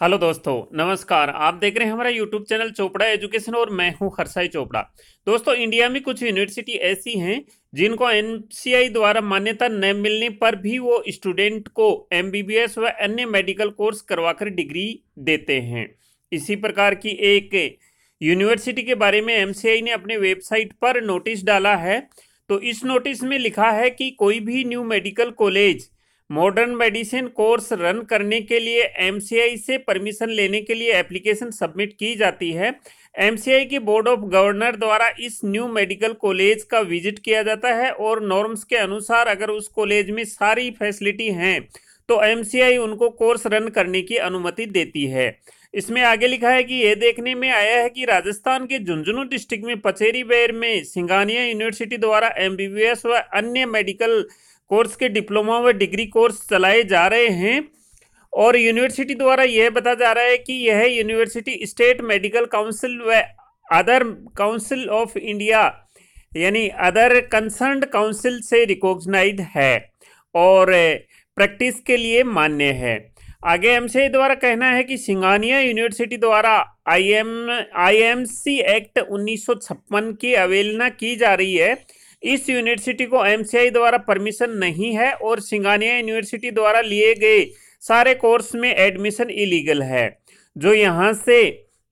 Hello दोस्तों, नमस्कार। आप देख रहे हैं हमारा यूट्यूब चैनल चोपड़ा एजुकेशन और मैं हूँ हरसाई चोपड़ा। दोस्तों, इंडिया में कुछ यूनिवर्सिटी ऐसी हैं जिनको एनसीआई द्वारा मान्यता न मिलने पर भी वो स्टूडेंट को एमबीबीएस व अन्य मेडिकल कोर्स करवाकर डिग्री देते हैं। इसी प्रकार की एक यूनिवर्सिटी के बारे में एम ने अपने वेबसाइट पर नोटिस डाला है। तो इस नोटिस में लिखा है कि कोई भी new medical college modern medicine course run करने के लिए एमसीआई से परमिशन लेने के लिए एप्लीकेशन सबमिट की जाती है। एमसीआई की बोर्ड ऑफ़ गवर्नर द्वारा इस न्यू मेडिकल कॉलेज का विज़िट किया जाता है और नॉर्म्स के अनुसार अगर उस कॉलेज में सारी फैसिलिटी हैं तो एमसीआई उनको कोर्स रन करने की अनुमति देती है। इसमें आगे लिखा है कि यह देखने में आया है कि राजस्थान के झुंझुनू डिस्ट्रिक्ट में पचेरी बेर में सिंगानिया यूनिवर्सिटी द्वारा एमबीबीएस व अन्य मेडिकल कोर्स के डिप्लोमा व डिग्री कोर्स चलाए जा रहे हैं और यूनिवर्सिटी द्वारा यह बता जा रहा है कि यह यूनिवर्सिटी स्टेट मेडिकल काउंसिल व अदर काउंसिल ऑफ़ इंडिया, यानी अदर कंसर्न काउंसिल से रिकॉग्नाइज है और प्रैक्टिस के लिए मान्य है। आगे एमसीआई द्वारा कहना है कि सिंगानिया यूनिवर्सिटी द्वारा I M I M C act 1956 की अवेलना की जा रही है इस यूनिवर्सिटी को एमसीआई द्वारा परमिशन नहीं है और सिंगानिया यूनिवर्सिटी द्वारा लिए गए सारे कोर्स में एडमिशन इलीगल है। जो यहाँ से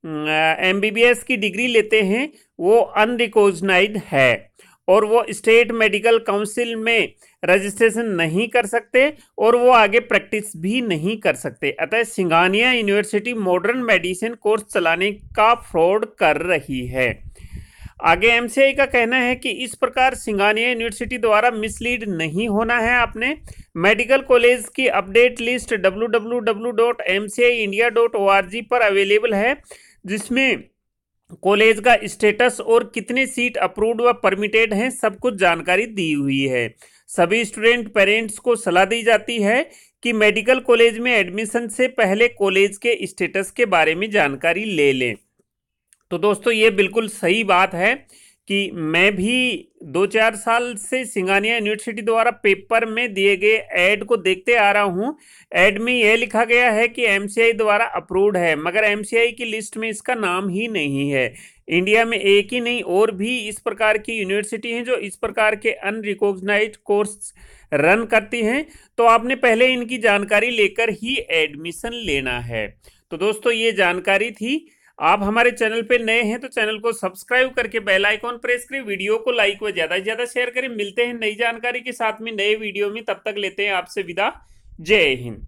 एमबीबीएस की डिग्री लेते हैं, वो अनरिकोजनाइड है और वो स्टेट मेडिकल काउंसिल में रजिस्ट्रेशन नहीं कर सकते और वो आगे प्रैक्टिस भी नहीं कर सकते। अतः Singhania university modern medicine course चलाने का फ्रॉड कर रही है। आगे एमसीआई का कहना है कि इस प्रकार सिंगानिया यूनिवर्सिटी द्वारा मिसलीड नहीं होना है आपने। मेडिकल कॉलेज की अपडेट लिस्ट www.mciindia.org पर अवेलेबल है, जिसमें कॉलेज का स्टेटस और कितने सीट अप्रूव्ड व परमिटेड हैं, सब कुछ जानकारी दी हुई है। सभी स्टूडेंट पेरेंट्स को सलाह दी जाती है कि मेडिकल कॉलेज में एडमिशन से पहले कॉलेज के स्टेटस के बारे में जानकारी ले लें। तो दोस्तों, ये बिल्कुल सही बात है कि मैं भी दो चार साल से सिंगानिया यूनिवर्सिटी द्वारा पेपर में दिए गए ऐड को देखते आ रहा हूँ। ऐड में यह लिखा गया है कि एमसीआई द्वारा अप्रूव्ड है, मगर एमसीआई की लिस्ट में इसका नाम ही नहीं है। इंडिया में एक ही नहीं, और भी इस प्रकार की यूनिवर्सिटी हैं जो इस प्रकार के अनरिकोगनाइज कोर्स रन करती हैं। तो आपने पहले इनकी जानकारी लेकर ही एडमिशन लेना है। तो दोस्तों, ये जानकारी थी आप हमारे चैनल पे नए हैं तो चैनल को सब्सक्राइब करके बेल आइकॉन प्रेस करें, वीडियो को लाइक व ज़्यादा से ज़्यादा शेयर करें। मिलते हैं नई जानकारी के साथ में नए वीडियो में। तब तक लेते हैं आपसे विदा। जय हिंद।